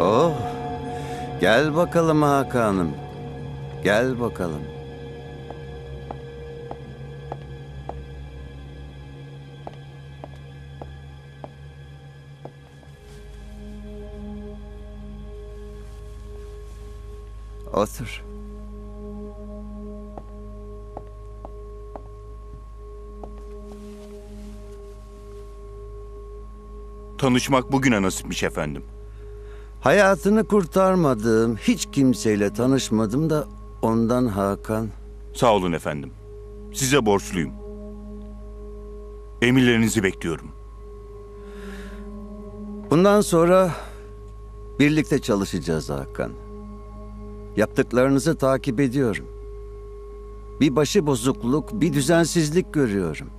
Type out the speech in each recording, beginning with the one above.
Oh, gel bakalım Hakan'ım. Gel bakalım. Otur. Tanışmak bugüne nasipmiş efendim. Hayatını kurtarmadığım hiç kimseyle tanışmadım da ondan Hakan. Sağ olun efendim. Size borçluyum. Emirlerinizi bekliyorum. Bundan sonra birlikte çalışacağız Hakan. Yaptıklarınızı takip ediyorum. Bir başı bozukluk, bir düzensizlik görüyorum.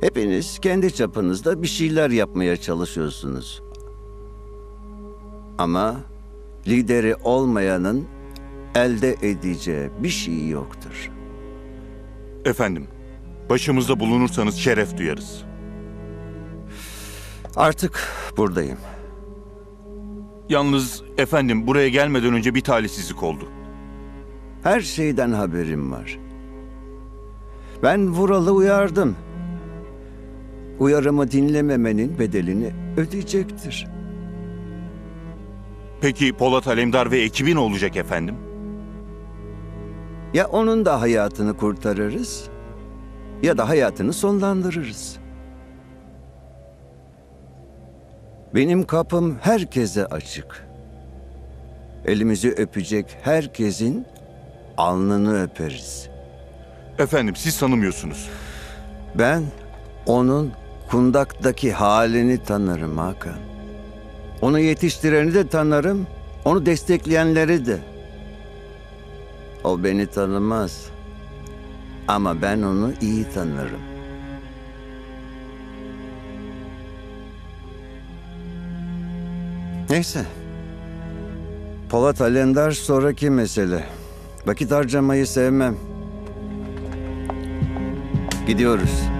Hepiniz kendi çapınızda bir şeyler yapmaya çalışıyorsunuz. Ama lideri olmayanın elde edeceği bir şey yoktur. Efendim, başımızda bulunursanız şeref duyarız. Artık buradayım. Yalnız efendim buraya gelmeden önce bir talihsizlik oldu. Her şeyden haberim var. Ben Vural'ı uyardım. Uyarımı dinlememenin bedelini ödeyecektir. Peki Polat Alemdar ve ekibi ne olacak efendim? Ya onun da hayatını kurtarırız ya da hayatını sonlandırırız. Benim kapım herkese açık. Elimizi öpecek herkesin alnını öperiz. Efendim siz tanımıyorsunuz. Ben onun kundaktaki halini tanırım Hakan. Onu yetiştireni de tanırım, onu destekleyenleri de. O beni tanımaz. Ama ben onu iyi tanırım. Neyse. Polat Alendar sonraki mesele. Vakit harcamayı sevmem. Gidiyoruz.